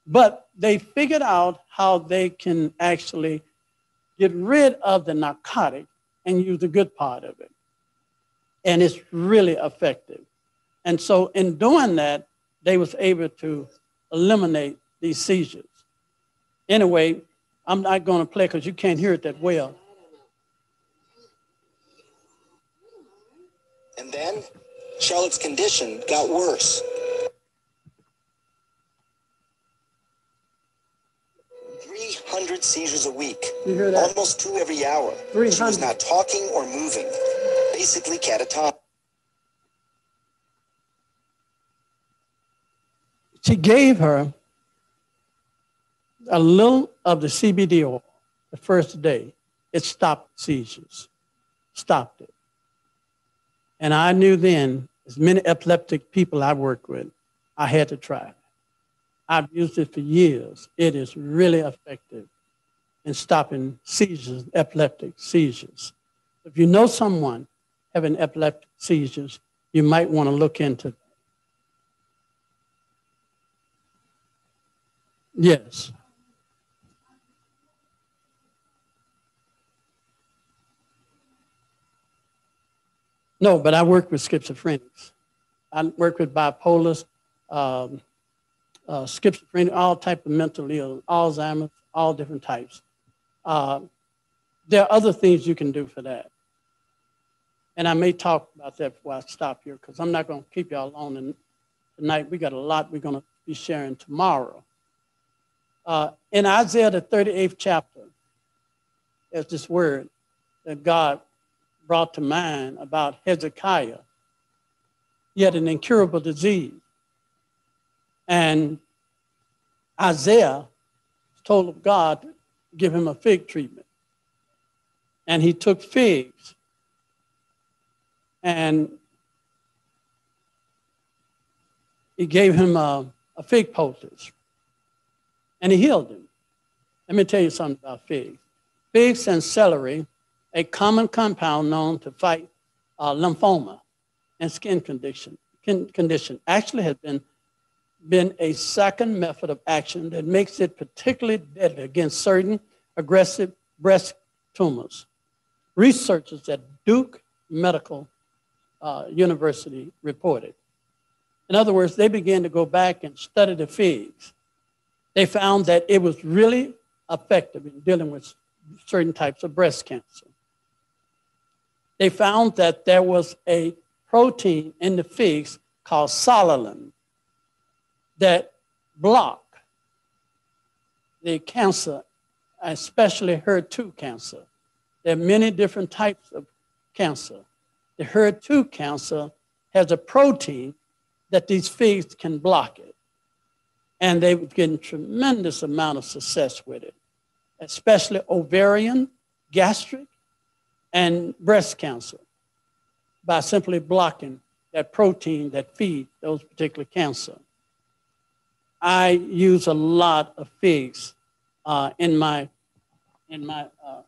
But they figured out how they can actually get rid of the narcotic and use the good part of it. And it's really effective. And so in doing that, they was able to eliminate these seizures. Anyway, I'm not going to play because you can't hear it that well. And then Charlotte's condition got worse. 300 seizures a week. You hear that? Almost two every hour. She was not talking or moving. Basically catatonic. She gave her a little of the CBD oil the first day. It stopped seizures, stopped it. And I knew then, as many epileptic people I worked with, I had to try it. I've used it for years. It is really effective in stopping seizures, epileptic seizures. If you know someone having epileptic seizures, you might want to look into that. Yes. No, but I work with schizophrenics. I work with bipolars, um, uh, schizophrenia, all type of mental ill, Alzheimer's, all different types. Uh, there are other things you can do for that. And I may talk about that before I stop here because I'm not going to keep y'all and tonight. We got a lot we're going to be sharing tomorrow. Uh, in Isaiah, the 38th chapter, there's this word that God brought to mind about Hezekiah. He had an incurable disease. And Isaiah told of God to give him a fig treatment. And he took figs and he gave him a, a fig poultice and he healed him. Let me tell you something about figs. Figs and celery, a common compound known to fight uh, lymphoma and skin condition, condition, actually has been, been a second method of action that makes it particularly deadly against certain aggressive breast tumors. Researchers at Duke Medical uh, University reported. In other words, they began to go back and study the figs they found that it was really effective in dealing with certain types of breast cancer. They found that there was a protein in the figs called psoralen that block the cancer, especially HER2 cancer. There are many different types of cancer. The HER2 cancer has a protein that these figs can block it and they were getting tremendous amount of success with it, especially ovarian, gastric, and breast cancer by simply blocking that protein that feeds those particular cancer. I use a lot of figs uh, in my in my uh,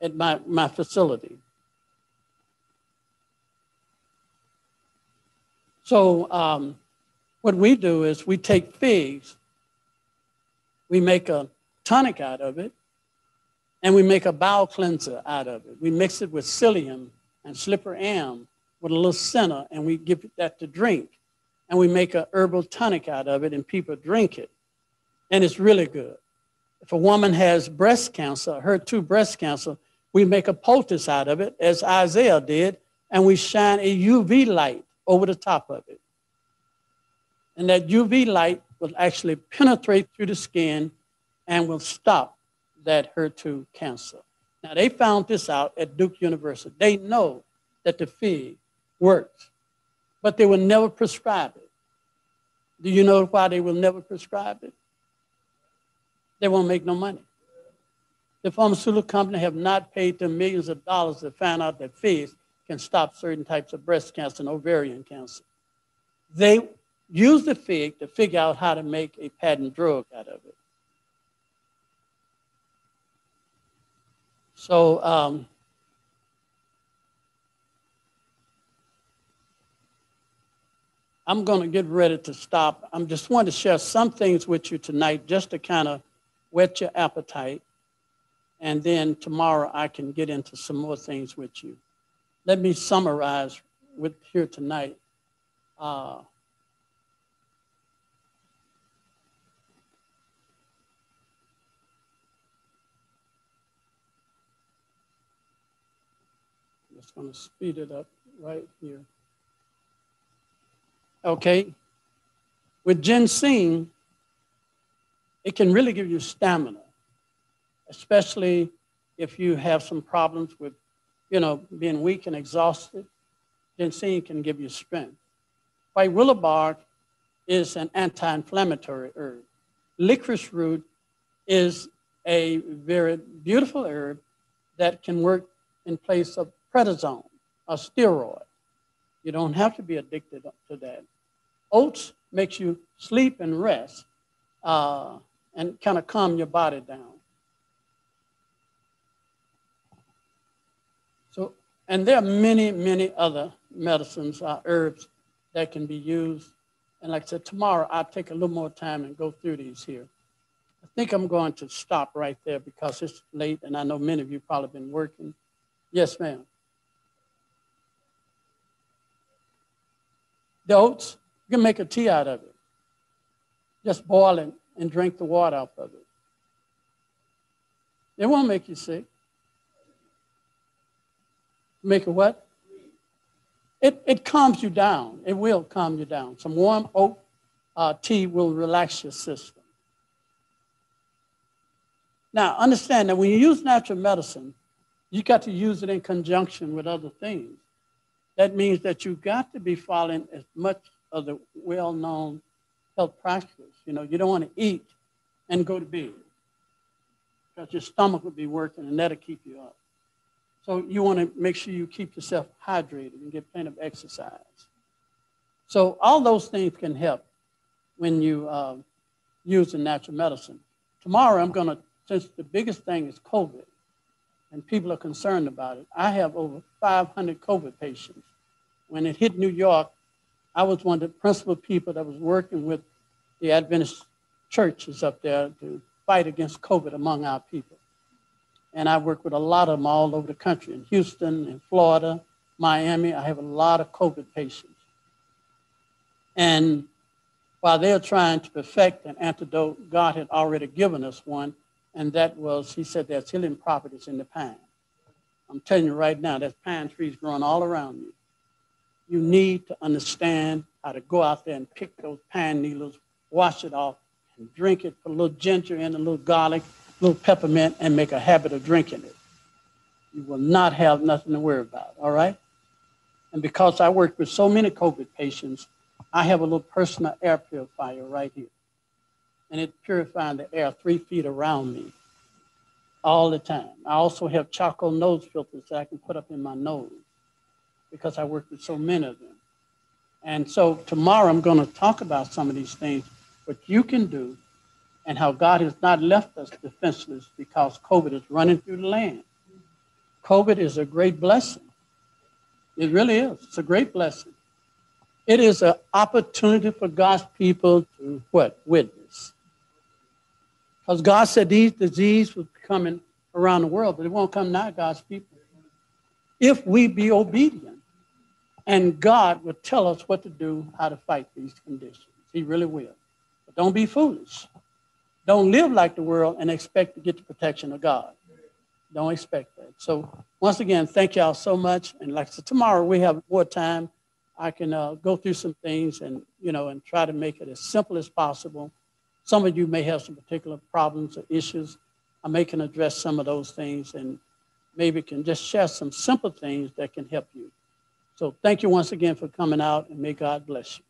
at my, my facility. So um, what we do is we take figs, we make a tonic out of it, and we make a bowel cleanser out of it. We mix it with psyllium and slipper elm with a little center, and we give that to drink. And we make a herbal tonic out of it, and people drink it. And it's really good. If a woman has breast cancer, HER2 breast cancer, we make a poultice out of it, as Isaiah did, and we shine a UV light over the top of it. And that UV light will actually penetrate through the skin and will stop that HER2 cancer. Now, they found this out at Duke University. They know that the fig works, but they will never prescribe it. Do you know why they will never prescribe it? They won't make no money. The pharmaceutical company have not paid them millions of dollars to find out that figs can stop certain types of breast cancer and ovarian cancer. They use the fig to figure out how to make a patent drug out of it. So, um, I'm going to get ready to stop. I'm just wanting to share some things with you tonight just to kind of whet your appetite. And then tomorrow I can get into some more things with you. Let me summarize with here tonight. Uh, just going to speed it up right here. Okay. With ginseng, it can really give you stamina, especially if you have some problems with, you know, being weak and exhausted. Ginseng can give you strength. White willow bark is an anti-inflammatory herb. Licorice root is a very beautiful herb that can work in place of prednisone, a steroid. You don't have to be addicted to that. Oats makes you sleep and rest uh, and kind of calm your body down. So, and there are many, many other medicines, uh, herbs that can be used. And like I said, tomorrow I'll take a little more time and go through these here. I think I'm going to stop right there because it's late and I know many of you probably been working. Yes, ma'am. The oats, you can make a tea out of it. Just boil it and drink the water out of it. It won't make you sick. Make a what? It, it calms you down. It will calm you down. Some warm oat uh, tea will relax your system. Now, understand that when you use natural medicine, you got to use it in conjunction with other things. That means that you've got to be following as much of the well-known health practices. You know, you don't want to eat and go to bed because your stomach will be working and that'll keep you up. So you want to make sure you keep yourself hydrated and get plenty of exercise. So all those things can help when you uh, use the natural medicine. Tomorrow I'm going to, since the biggest thing is COVID, and people are concerned about it, I have over 500 COVID patients. When it hit New York, I was one of the principal people that was working with the Adventist churches up there to fight against COVID among our people. And I work with a lot of them all over the country, in Houston, in Florida, Miami. I have a lot of COVID patients. And while they're trying to perfect an antidote, God had already given us one, and that was, he said, there's healing properties in the pine. I'm telling you right now, there's pine trees growing all around you. You need to understand how to go out there and pick those pine needles, wash it off, and drink it, put a little ginger in, a little garlic, a little peppermint, and make a habit of drinking it. You will not have nothing to worry about, all right? And because I work with so many COVID patients, I have a little personal air purifier right here. And it's purifying the air three feet around me all the time. I also have charcoal nose filters that I can put up in my nose because I worked with so many of them. And so tomorrow I'm going to talk about some of these things, what you can do, and how God has not left us defenseless because COVID is running through the land. COVID is a great blessing. It really is. It's a great blessing. It is an opportunity for God's people to what? Witness. Because God said these diseases be coming around the world, but it won't come nigh God's people. If we be obedient. And God will tell us what to do, how to fight these conditions. He really will. But don't be foolish. Don't live like the world and expect to get the protection of God. Don't expect that. So once again, thank y'all so much. And like I said, tomorrow we have more time. I can uh, go through some things and you know and try to make it as simple as possible. Some of you may have some particular problems or issues. I may can address some of those things and maybe can just share some simple things that can help you. So thank you once again for coming out and may God bless you.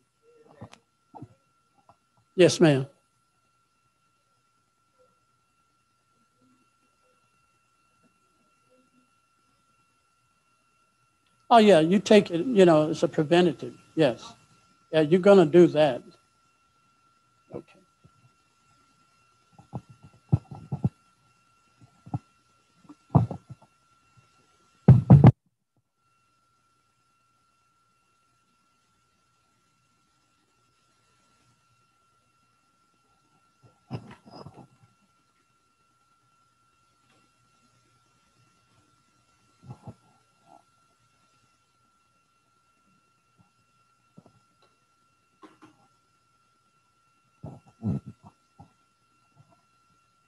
Yes, ma'am. Oh, yeah, you take it, you know, it's a preventative. Yes. Yeah, you're going to do that.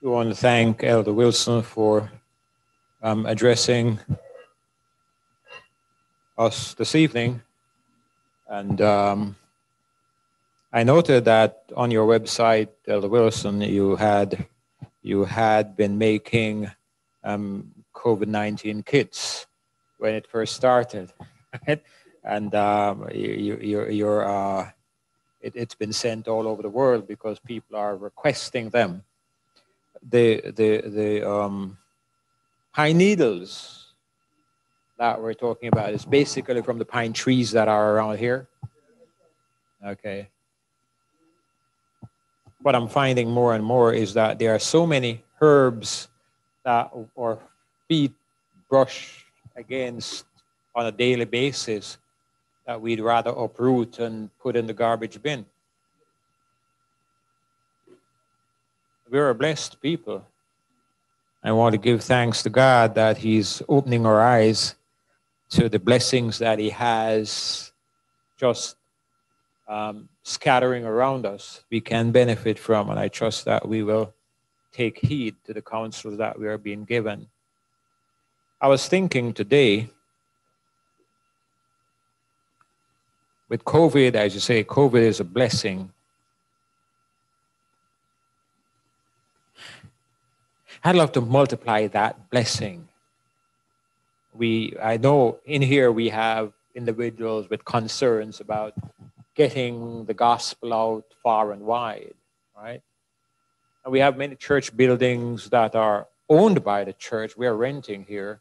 We want to thank Elder Wilson for um, addressing us this evening. And um, I noted that on your website, Elder Wilson, you had you had been making um, COVID-19 kits when it first started, and um, you, you, you're, uh, it, has been sent all over the world because people are requesting them. The the the um, pine needles that we're talking about is basically from the pine trees that are around here. Okay. What I'm finding more and more is that there are so many herbs that or feet brush against on a daily basis that we'd rather uproot and put in the garbage bin. We're a blessed people. I want to give thanks to God that He's opening our eyes to the blessings that He has just um, scattering around us, we can benefit from. And I trust that we will take heed to the counsels that we are being given. I was thinking today, with COVID, as you say, COVID is a blessing. I'd love to multiply that blessing. We, I know in here we have individuals with concerns about getting the gospel out far and wide, right? And we have many church buildings that are owned by the church. We are renting here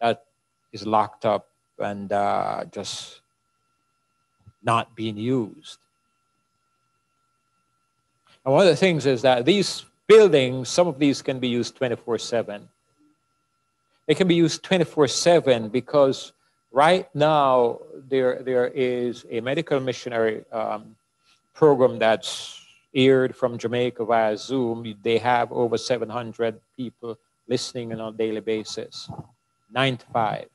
that is locked up and uh, just not being used. And one of the things is that these buildings, some of these can be used 24 7. They can be used 24 7 because right now there, there is a medical missionary um, program that's aired from Jamaica via Zoom. They have over 700 people listening on a daily basis, nine to five.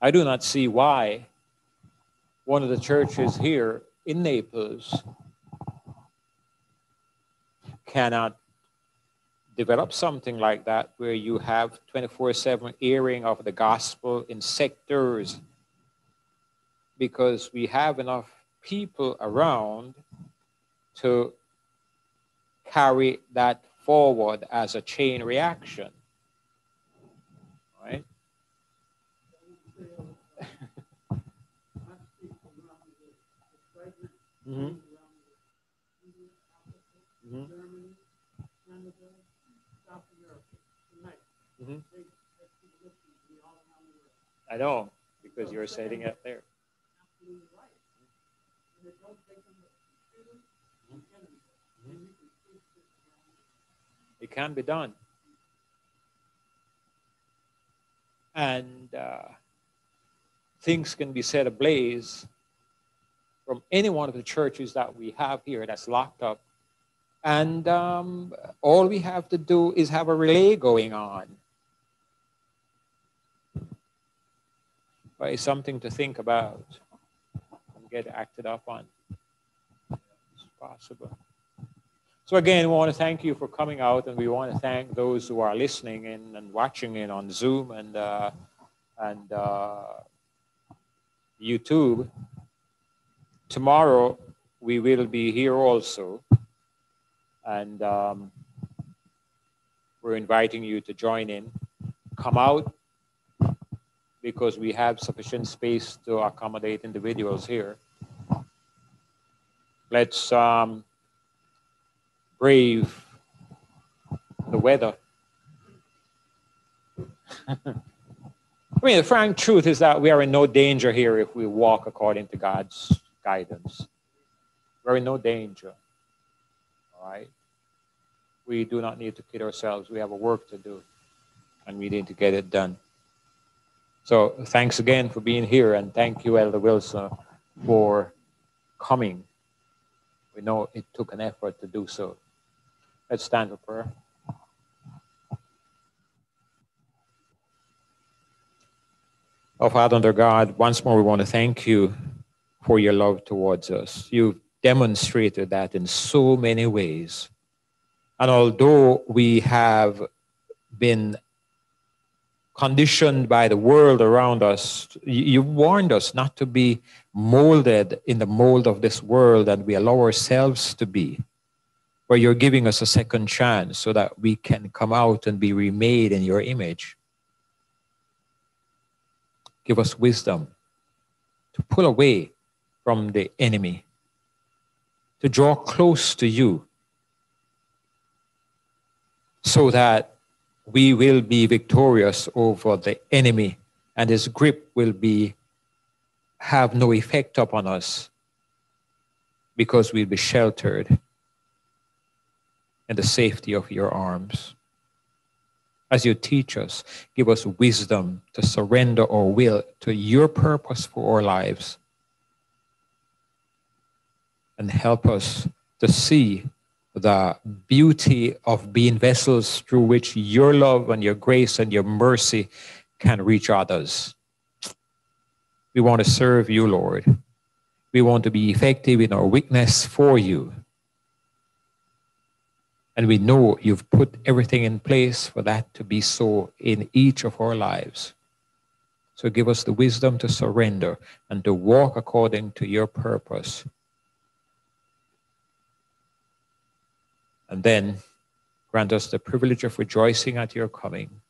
I do not see why one of the churches here in Naples cannot develop something like that where you have 24-7 airing of the gospel in sectors because we have enough people around to carry that forward as a chain reaction right. Mm-hmm. I know, because you're setting it there. It can be done. And uh, things can be set ablaze from any one of the churches that we have here that's locked up. And um, all we have to do is have a relay going on. It's something to think about and get acted up on. It's possible. So again, we want to thank you for coming out, and we want to thank those who are listening in and watching in on Zoom and uh, and uh, YouTube. Tomorrow we will be here also, and um, we're inviting you to join in. Come out, because we have sufficient space to accommodate individuals here. Let's um, brave the weather. I mean, the frank truth is that we are in no danger here if we walk according to God's guidance. We're in no danger. All right? We do not need to kid ourselves. We have a work to do, and we need to get it done. So thanks again for being here, and thank you, Elder Wilson, for coming. We know it took an effort to do so. Let's stand for prayer. Oh, Father, under God, once more we want to thank you for your love towards us. You've demonstrated that in so many ways. And although we have been conditioned by the world around us. You, warned us not to be molded in the mold of this world and we allow ourselves to be. But you're giving us a second chance so that we can come out and be remade in your image. Give us wisdom to pull away from the enemy, to draw close to you, so that we will be victorious over the enemy and his grip will be have no effect upon us because we'll be sheltered in the safety of your arms. As you teach us, give us wisdom to surrender our will to your purpose for our lives and help us to see the beauty of being vessels through which your love and your grace and your mercy can reach others. We want to serve you, Lord. We want to be effective in our witness for you. And we know you've put everything in place for that to be so in each of our lives. So give us the wisdom to surrender and to walk according to your purpose And then grant us the privilege of rejoicing at your coming